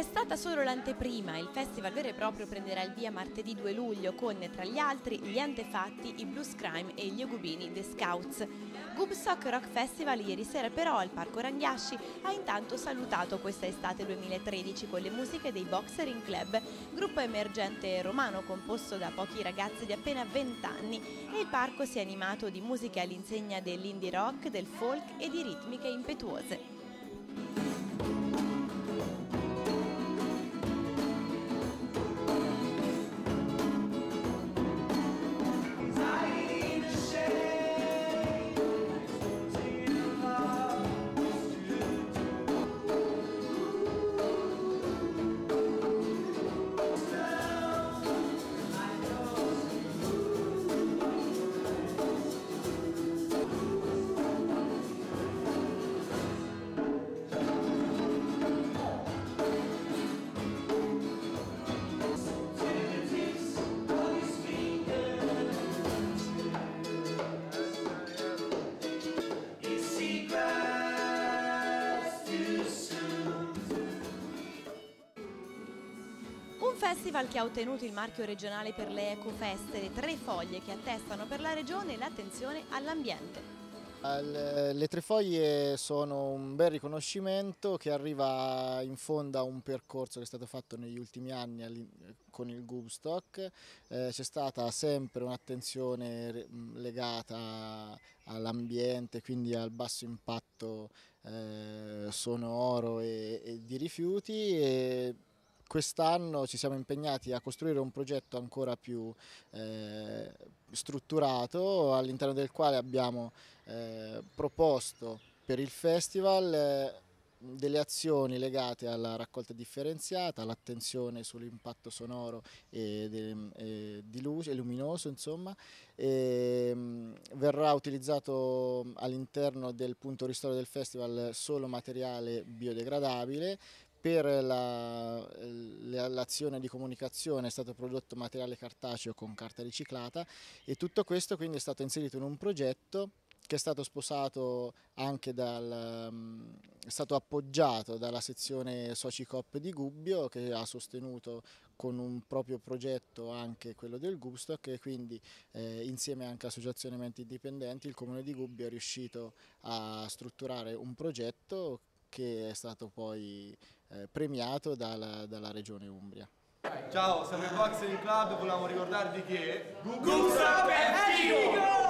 È stata solo l'anteprima, il festival vero e proprio prenderà il via martedì 2 luglio con, tra gli altri, gli Antefatti, i Blues Crime e gli Ogubini The Scouts. Gubstock Rock Festival ieri sera però al Parco Ranghiasci ha intanto salutato questa estate 2013 con le musiche dei Boxering Club, gruppo emergente romano composto da pochi ragazzi di appena 20 anni e il parco si è animato di musiche all'insegna dell'indie rock, del folk e di ritmiche impetuose. Festival che ha ottenuto il marchio regionale per le ecofeste, le tre foglie che attestano per la regione l'attenzione all'ambiente. Le tre foglie sono un bel riconoscimento che arriva in fondo a un percorso che è stato fatto negli ultimi anni con il Gubstock. Eh, c'è stata sempre un'attenzione legata all'ambiente, quindi al basso impatto eh, sonoro e di rifiuti. Quest'anno ci siamo impegnati a costruire un progetto ancora più eh, strutturato all'interno del quale abbiamo eh, proposto per il festival eh, delle azioni legate alla raccolta differenziata, all'attenzione sull'impatto sonoro e, de, e, di luce, luminoso, insomma. E, mh, verrà utilizzato all'interno del punto ristoro del festival solo materiale biodegradabile per l'azione la, di comunicazione è stato prodotto materiale cartaceo con carta riciclata e tutto questo quindi è stato inserito in un progetto che è stato sposato anche dal, mm, è stato appoggiato dalla sezione Socicop di Gubbio che ha sostenuto con un proprio progetto anche quello del Gubstock e quindi eh, insieme anche a associazioni menti indipendenti il comune di Gubbio è riuscito a strutturare un progetto che è stato poi eh, premiato dalla, dalla, regione Umbria. Ciao, siamo il Boxing Club, volevamo ricordarvi che Gustav è figo!